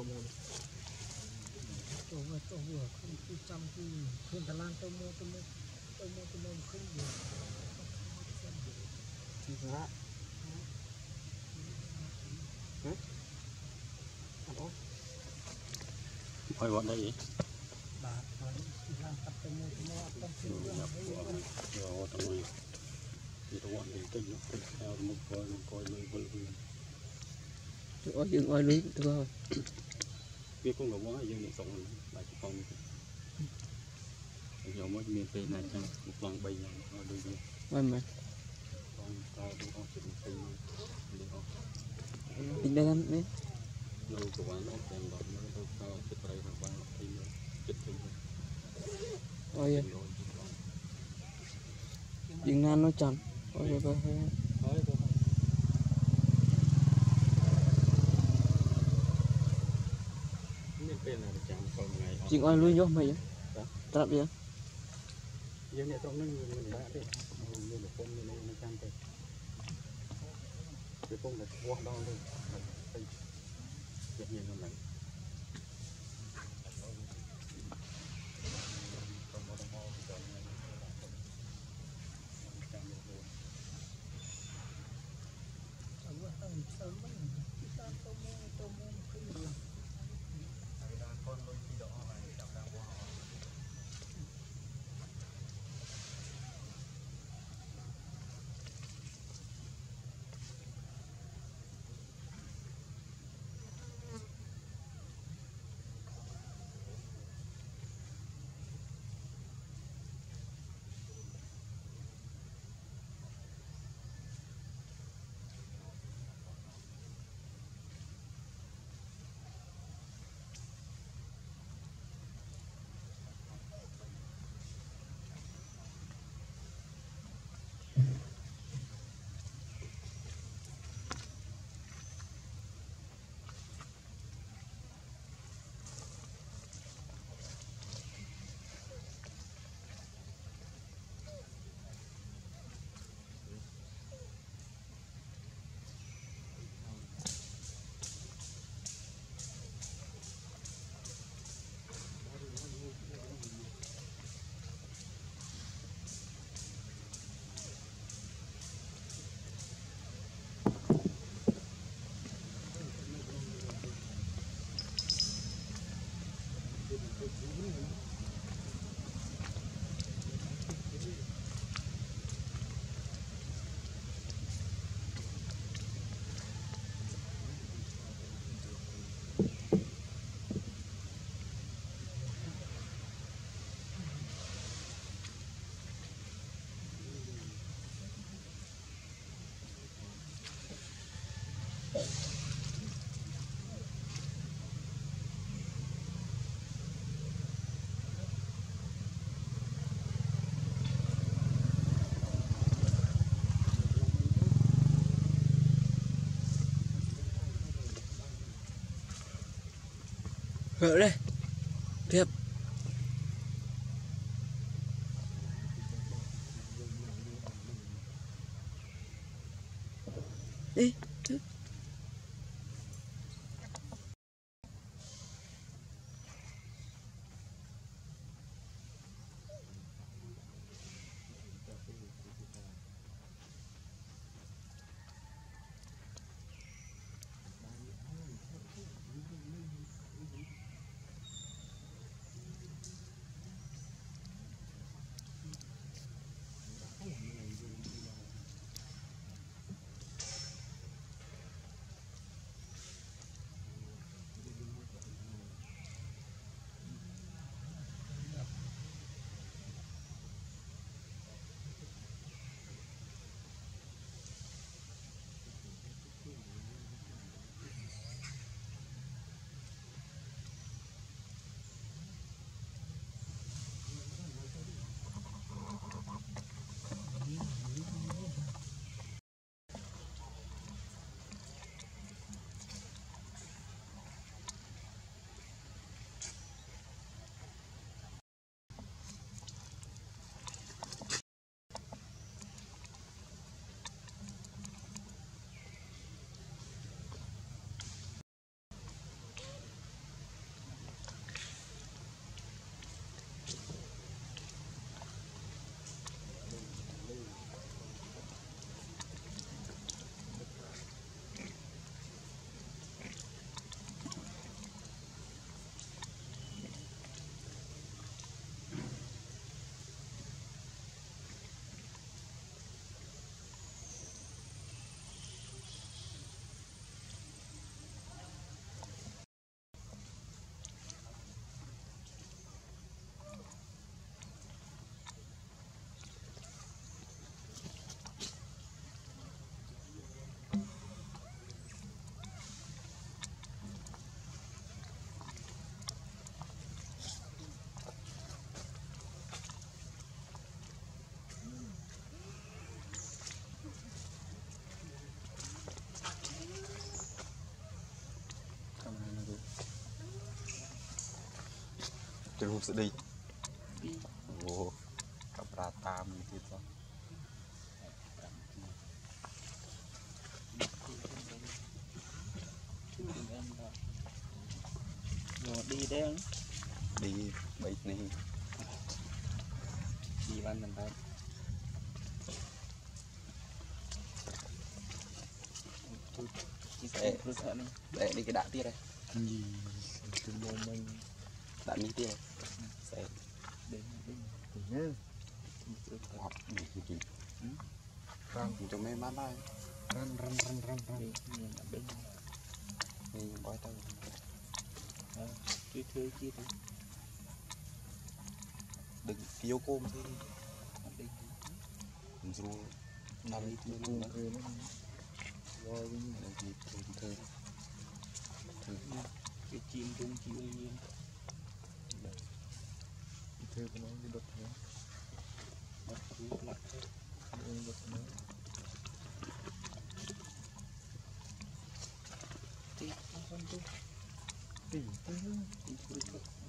common tôi vừa tôi vừa không tôi trong khi hiện tại lan tôi mua tôi mua tôi mua tôi mua không được thì giá Ôi bọn đây gì? Bà, bà, làm tập tôi mua tôi mua, tôi mua, tôi mua, tôi mua, វាគង់រវល់ហើយយើងមិនសុខហ្នឹងបាទកំប៉ុងខ្ញុំមកមានពេលណាចឹងកំប៉ុង3យ៉ាងឲ្យដូចនេះមិនមែនបងតើបងអស់ចិត្តពេញនេះអស់ពីដើមនេះនៅកវ៉ាន់អស់ទាំងបងនៅទៅខោចិត្តប្រៃរបស់ពីចិត្តពេញអូយយ៉ាងណានោះចាំអូយបើហើយ ជាងអស់លុយយោមិនត្រាប់យើងយើងអ្នកត្រង់នឹងមិនបាក់ទេមានប្រពន្ធមានមិនចាំទេប្រពន្ធតែឆ្លោះដល់ទៅពេញទៀតមានហ្នឹង gỡ đây tiếp đi. tiếp រូបស្ដីអូកាប្រាតាមនេះទៀតសោះ rồi đi đen ឌីបីនេះ đi văn mình phải chia sẻ rồi sợ này តែនេះគេដាក់ទៀតហ៎ từ mồm mình ដាក់នេះទៀតសែដឹងទៅយើហប់នេះទីខាងទៅមេម៉ាបានរឹមរឹមរឹមរឹមនេះដាក់ដឹងនេះបោះទៅជួយធ្វើជាទៅដឹងទៀវគោមទេមិនស្រួលដល់នេះទៀតហ្នឹងណា rồi វិញនឹងធ្វើធ្វើធ្វើជាជិមជុំជាវិញ ធ្វើប៉ុណ្ណឹងវាដុតធ្ងន់អត់គឺផ្លាក់យើងដុតធ្ងន់ទីអង្គទៅទីទៅទីព្រឹក